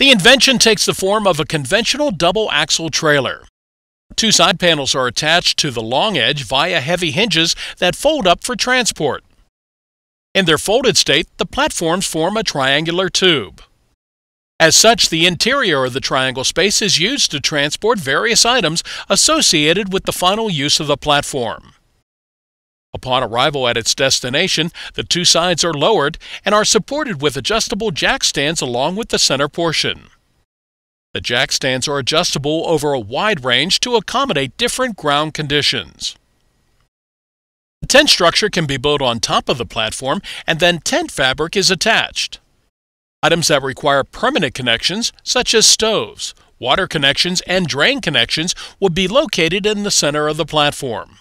The invention takes the form of a conventional double axle trailer. Two side panels are attached to the long edge via heavy hinges that fold up for transport. In their folded state, the platforms form a triangular tube. As such, the interior of the triangle space is used to transport various items associated with the final use of the platform. Upon arrival at its destination, the two sides are lowered and are supported with adjustable jack stands along with the center portion. The jack stands are adjustable over a wide range to accommodate different ground conditions. The tent structure can be built on top of the platform and then tent fabric is attached. Items that require permanent connections, such as stoves, water connections, and drain connections, would be located in the center of the platform.